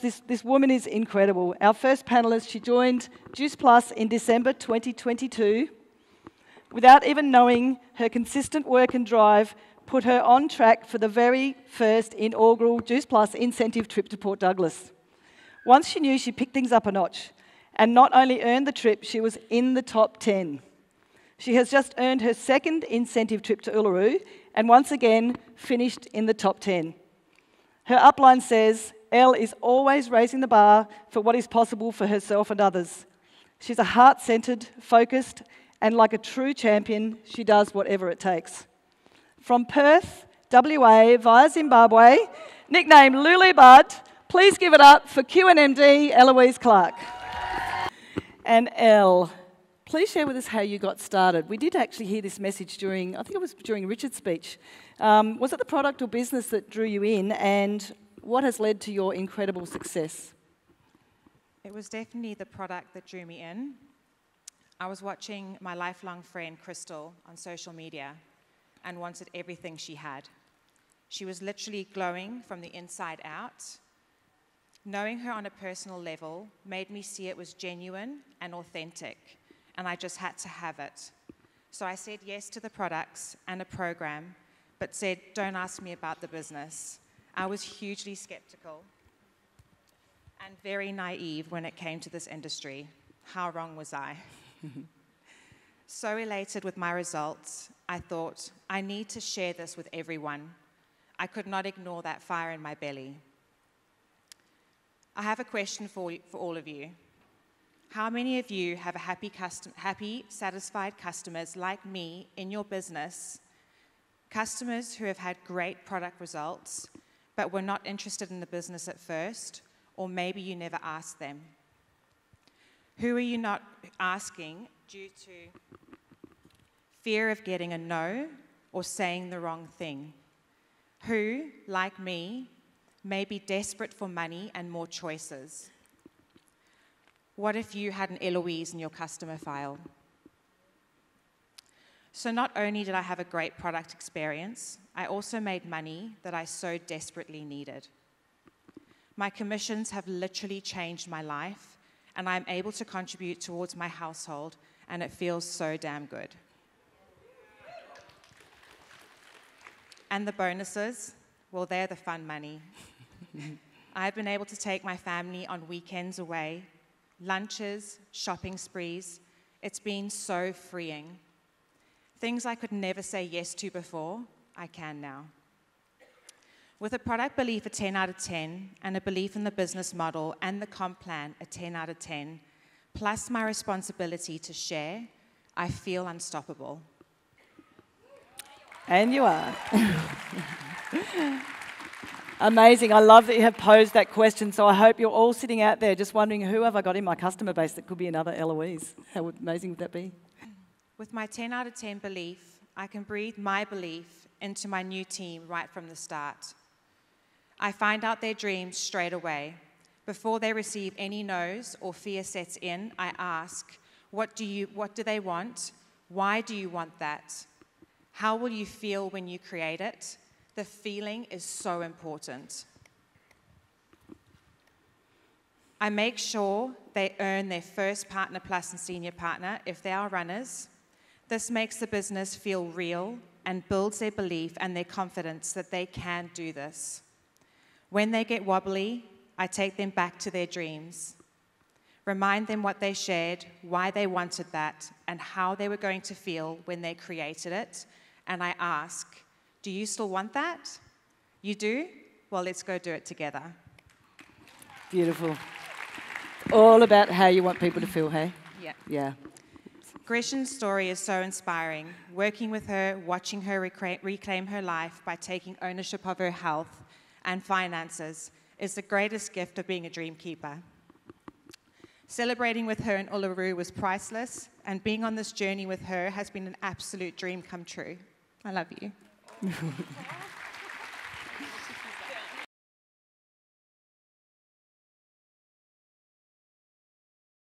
This, this woman is incredible. Our first panelist, she joined Juice Plus in December 2022. Without even knowing, her consistent work and drive put her on track for the very first inaugural Juice Plus incentive trip to Port Douglas. Once she knew, she picked things up a notch and not only earned the trip, she was in the top 10. She has just earned her second incentive trip to Uluru and once again finished in the top 10. Her upline says, Elle is always raising the bar for what is possible for herself and others. She's a heart centered, focused, and like a true champion, she does whatever it takes. From Perth, WA, via Zimbabwe, nicknamed Lulu Bud, please give it up for QNMD Eloise Clark. And Elle, please share with us how you got started. We did actually hear this message during, I think it was during Richard's speech. Um, was it the product or business that drew you in, and what has led to your incredible success? It was definitely the product that drew me in. I was watching my lifelong friend Crystal on social media and wanted everything she had. She was literally glowing from the inside out. Knowing her on a personal level made me see it was genuine and authentic, and I just had to have it. So I said yes to the products and a program, but said, don't ask me about the business. I was hugely skeptical and very naive when it came to this industry. How wrong was I? so elated with my results, I thought, I need to share this with everyone. I could not ignore that fire in my belly. I have a question for, for all of you. How many of you have happy, custom, happy, satisfied customers like me in your business? Customers who have had great product results but were not interested in the business at first, or maybe you never asked them? Who are you not asking due to fear of getting a no or saying the wrong thing? Who, like me, may be desperate for money and more choices? What if you had an Eloise in your customer file? So, not only did I have a great product experience, I also made money that I so desperately needed. My commissions have literally changed my life, and I'm able to contribute towards my household, and it feels so damn good. And the bonuses, well, they're the fun money. I've been able to take my family on weekends away, lunches, shopping sprees. It's been so freeing. Things I could never say yes to before, I can now. With a product belief a 10 out of 10, and a belief in the business model and the comp plan a 10 out of 10, plus my responsibility to share, I feel unstoppable. And you are. Amazing. I love that you have posed that question. So I hope you're all sitting out there just wondering who have I got in my customer base that could be another Eloise. How amazing would that be? With my 10 out of 10 belief, I can breathe my belief into my new team right from the start. I find out their dreams straight away. Before they receive any no's or fear sets in, I ask, what do, you, what do they want? Why do you want that? How will you feel when you create it? The feeling is so important. I make sure they earn their first Partner Plus and Senior Partner if they are runners. This makes the business feel real and builds their belief and their confidence that they can do this. When they get wobbly, I take them back to their dreams. Remind them what they shared, why they wanted that, and how they were going to feel when they created it. And I ask, Do you still want that? You do? Well, let's go do it together. Beautiful. All about how you want people to feel, hey? Yeah. Yeah. Gretchen's story is so inspiring. Working with her, watching her reclaim her life by taking ownership of her health and finances is the greatest gift of being a dream keeper. Celebrating with her in Uluru was priceless, and being on this journey with her has been an absolute dream come true. I love you.